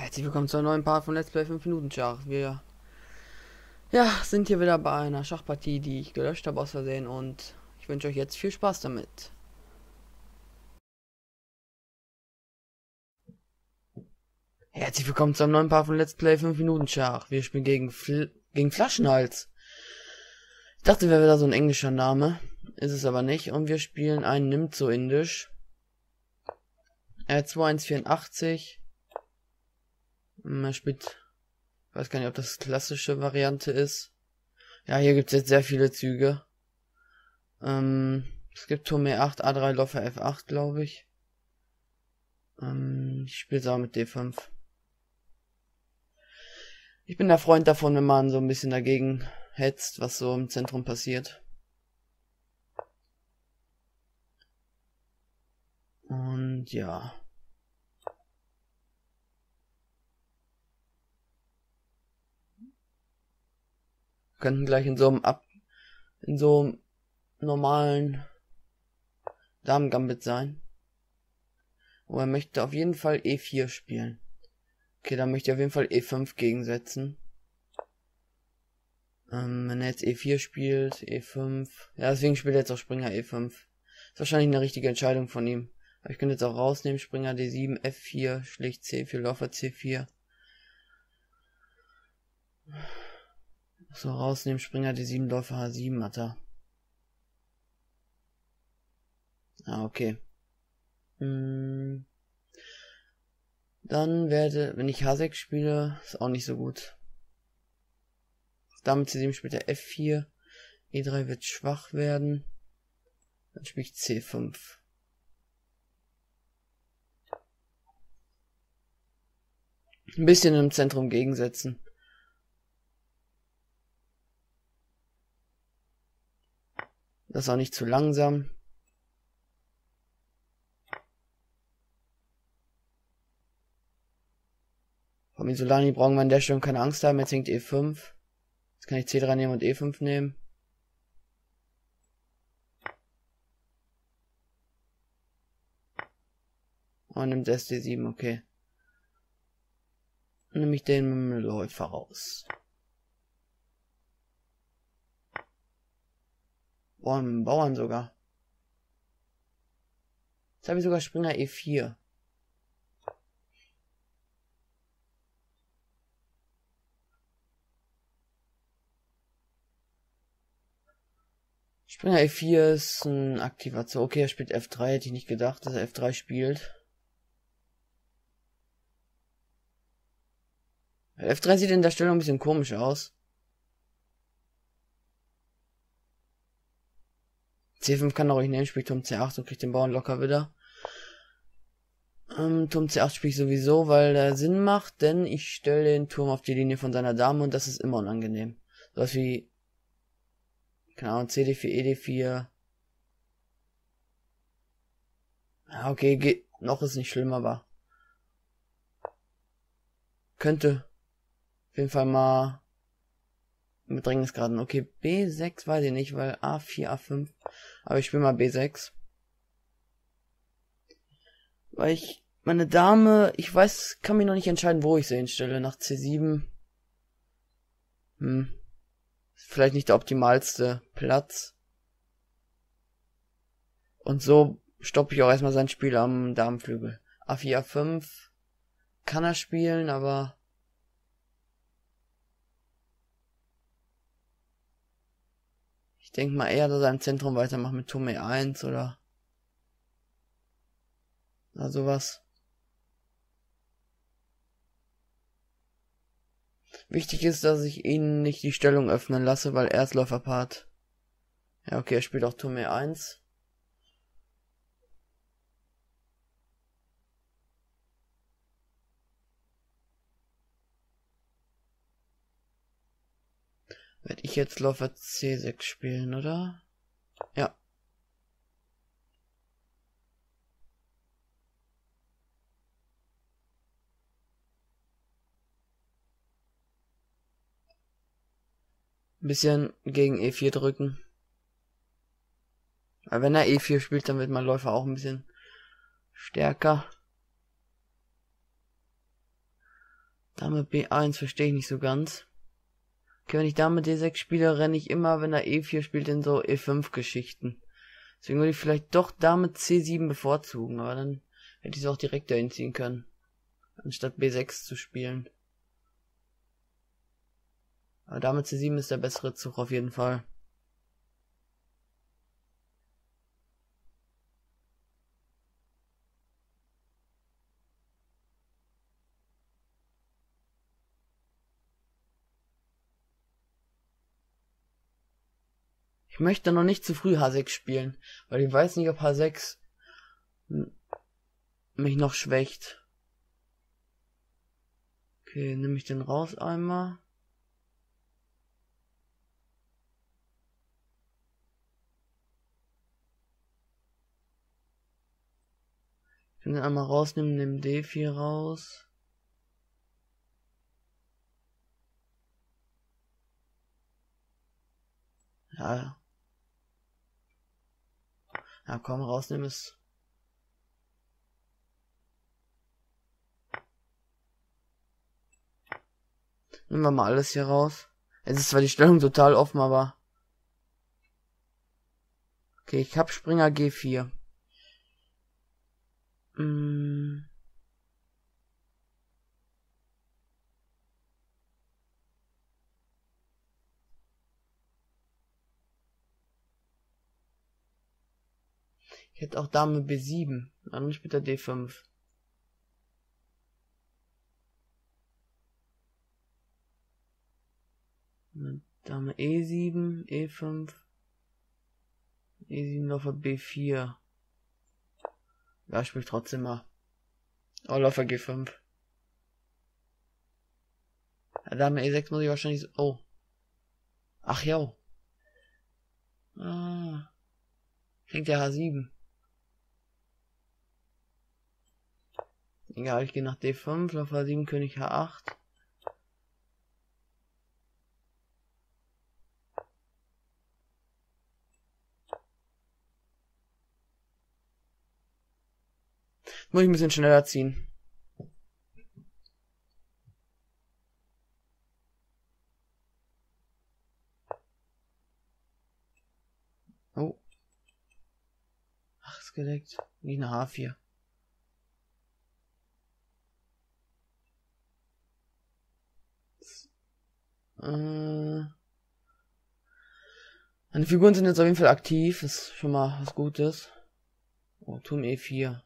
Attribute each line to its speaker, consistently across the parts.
Speaker 1: Herzlich willkommen zu einem neuen Part von Let's Play 5 Minuten Schach. Wir ja, sind hier wieder bei einer Schachpartie, die ich gelöscht habe aus Versehen und ich wünsche euch jetzt viel Spaß damit. Herzlich willkommen zu einem neuen Part von Let's Play 5 Minuten Schach. Wir spielen gegen, Fl gegen Flaschenhals. Ich dachte, wäre wieder so ein englischer Name. Ist es aber nicht. Und wir spielen einen Nimmt so indisch. R2184. Er spielt, weiß gar nicht, ob das klassische Variante ist. Ja, hier gibt es jetzt sehr viele Züge. Ähm, es gibt Turm E8, A3, Läufer F8, glaube ich. Ähm, ich spiele es auch mit D5. Ich bin der Freund davon, wenn man so ein bisschen dagegen hetzt, was so im Zentrum passiert. Und ja. Könnten gleich in so einem Ab in so einem normalen Damen-Gambit sein. Wo er möchte auf jeden Fall E4 spielen. Okay, dann möchte ich auf jeden Fall E5 gegensetzen. Ähm, wenn er jetzt E4 spielt, E5. Ja, deswegen spielt er jetzt auch Springer E5. Ist wahrscheinlich eine richtige Entscheidung von ihm. Aber ich könnte jetzt auch rausnehmen, Springer D7, F4, schlicht C4, Läufer C4. So, rausnehmen, Springer die 7 Läufer H7 hat er. Ah, okay. Hm. Dann werde, wenn ich H6 spiele, ist auch nicht so gut. Damit C7 spielt er F4. E3 wird schwach werden. Dann spiele ich C5. Ein bisschen im Zentrum gegensetzen. Das ist auch nicht zu langsam. Vom Isolani brauchen wir an der Stelle keine Angst haben. Jetzt hängt E5. Jetzt kann ich C3 nehmen und E5 nehmen. Und nimmt SD7, okay. Dann nehme ich den Läufer raus. Boah, Bauern sogar. Jetzt habe ich sogar Springer E4. Springer E4 ist ein aktiver Zug. Okay, er spielt F3, hätte ich nicht gedacht, dass er F3 spielt. F3 sieht in der Stellung ein bisschen komisch aus. C5 kann auch ich nehmen, spielt Turm C8 und kriegt den Bauern locker wieder. Ähm, Turm C8 spiele ich sowieso, weil der Sinn macht, denn ich stelle den Turm auf die Linie von seiner Dame und das ist immer unangenehm. Sowas wie, keine Ahnung, CD4, ED4. Ja, okay, geht, noch ist nicht schlimm, aber könnte auf jeden Fall mal mit. Okay, B6 weiß ich nicht, weil A4, A5. Aber ich spiele mal B6. Weil ich, meine Dame, ich weiß, kann mich noch nicht entscheiden, wo ich sie hinstelle. Nach C7. Hm. Vielleicht nicht der optimalste Platz. Und so stoppe ich auch erstmal sein Spiel am Damenflügel. A4, A5 kann er spielen, aber Ich denke mal eher, dass er im Zentrum weitermacht mit Turm E1 oder, oder sowas. Wichtig ist, dass ich ihn nicht die Stellung öffnen lasse, weil er ist Läuferpart. Ja, okay, er spielt auch Turm E1. Werde ich jetzt Läufer C6 spielen, oder? Ja. Bisschen gegen E4 drücken. Weil wenn er E4 spielt, dann wird mein Läufer auch ein bisschen stärker. Dame B1 verstehe ich nicht so ganz. Okay, wenn ich Dame D6 spiele, renne ich immer, wenn er E4 spielt, in so E5-Geschichten. Deswegen würde ich vielleicht doch Dame C7 bevorzugen, aber dann hätte ich es auch direkt dahin ziehen können. Anstatt B6 zu spielen. Aber Dame C7 ist der bessere Zug auf jeden Fall. Ich möchte noch nicht zu früh H6 spielen, weil ich weiß nicht, ob H6 mich noch schwächt. Okay, nehme ich den raus einmal. Ich kann den einmal rausnehmen, nehme D4 raus. Ja, ja, komm, rausnehmen es. Nehmen wir mal alles hier raus. Es ist zwar die Stellung total offen, aber... Okay, ich hab Springer G4. Hm. Ich hätte auch Dame B7. Dann spielt er D5. Dame E7, E5. E7 Läufer B4. Ja, spielt trotzdem mal. Oh, Läufer G5. Ja, Dame E6 muss ich wahrscheinlich so. Oh. Ach ja. Ah. Fängt der H7. Egal, ich gehe nach D5, Läufer A7, König H8. Muss ich ein bisschen schneller ziehen. Oh. Ach, ist gedeckt. Wie eine H4. Äh, meine Figuren sind jetzt auf jeden Fall aktiv, ist schon mal was Gutes. Oh, Turm E4.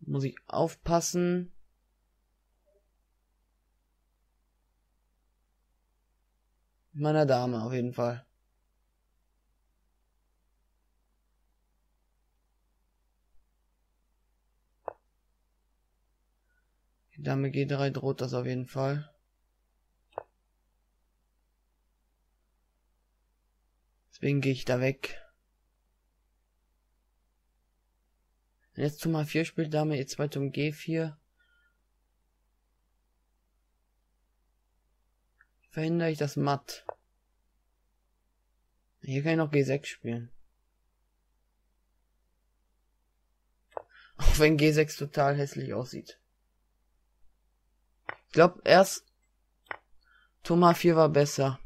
Speaker 1: Muss ich aufpassen. Meiner Dame auf jeden Fall. Dame G3 droht das auf jeden Fall. Deswegen gehe ich da weg. Wenn jetzt Turm A4 spielt, Dame E2 Turm G4. Verhindere ich das Matt. Hier kann ich noch G6 spielen. Auch wenn G6 total hässlich aussieht. Ich glaube erst Thomas 4 war besser.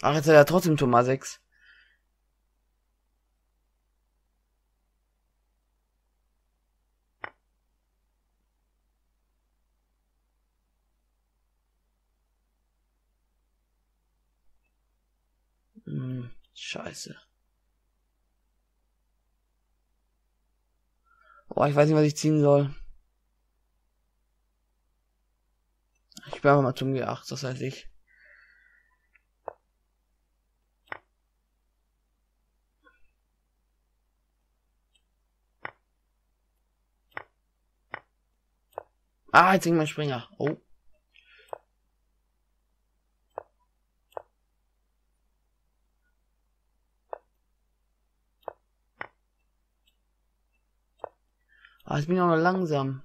Speaker 1: Ach, jetzt hat er trotzdem Thomas 6. Hm, scheiße. Boah, ich weiß nicht, was ich ziehen soll. Ich bin einfach mal zum G8, das heißt ich. Ah, jetzt ging mein Springer. Oh. Ah, Aber ich bin auch noch langsam.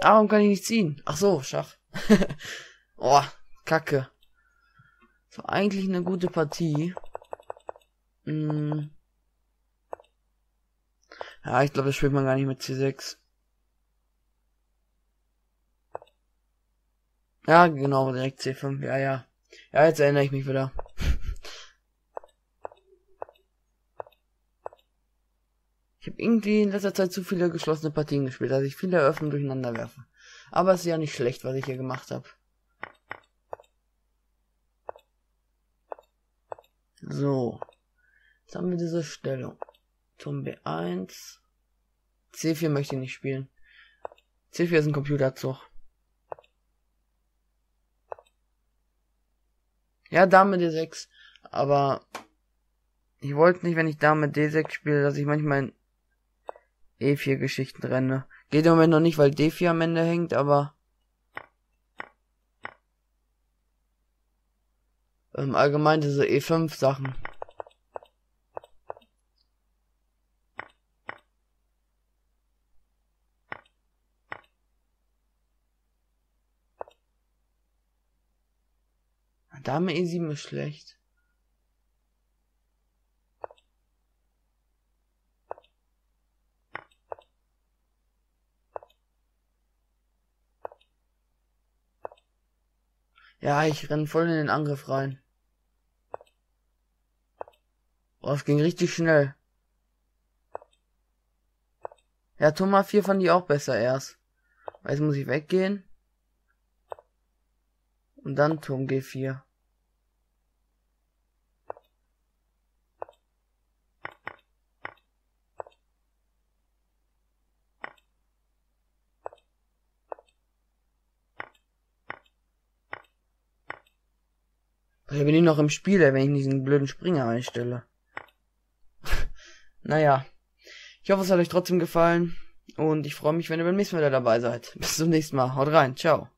Speaker 1: Ah, warum kann ich nicht ziehen? Ach so, Schach. oh, Kacke. So, eigentlich eine gute Partie. Hm. Ja, ich glaube, das spielt man gar nicht mit C6. Ja, genau, direkt C5, ja, ja. Ja, jetzt erinnere ich mich wieder. ich habe irgendwie in letzter Zeit zu viele geschlossene Partien gespielt, dass ich viele Eröffnungen durcheinander werfe. Aber es ist ja nicht schlecht, was ich hier gemacht habe. So. Jetzt haben wir diese Stellung. Turm B1. C4 möchte ich nicht spielen. C4 ist ein Computerzug. Ja, Dame D6. Aber ich wollte nicht, wenn ich Dame D6 spiele, dass ich manchmal in E4 Geschichten renne. Geht im Moment noch nicht, weil D4 am Ende hängt, aber ähm, allgemein diese E5 Dame E7 ist schlecht. Ja, ich renn voll in den Angriff rein. Oh, es ging richtig schnell. Ja, Turm 4 fand ich auch besser erst. Jetzt muss ich weggehen. Und dann Turm G4. Da bin ich noch im Spiel, wenn ich diesen blöden Springer einstelle. naja. Ich hoffe, es hat euch trotzdem gefallen. Und ich freue mich, wenn ihr beim nächsten Mal wieder dabei seid. Bis zum nächsten Mal. Haut rein. Ciao.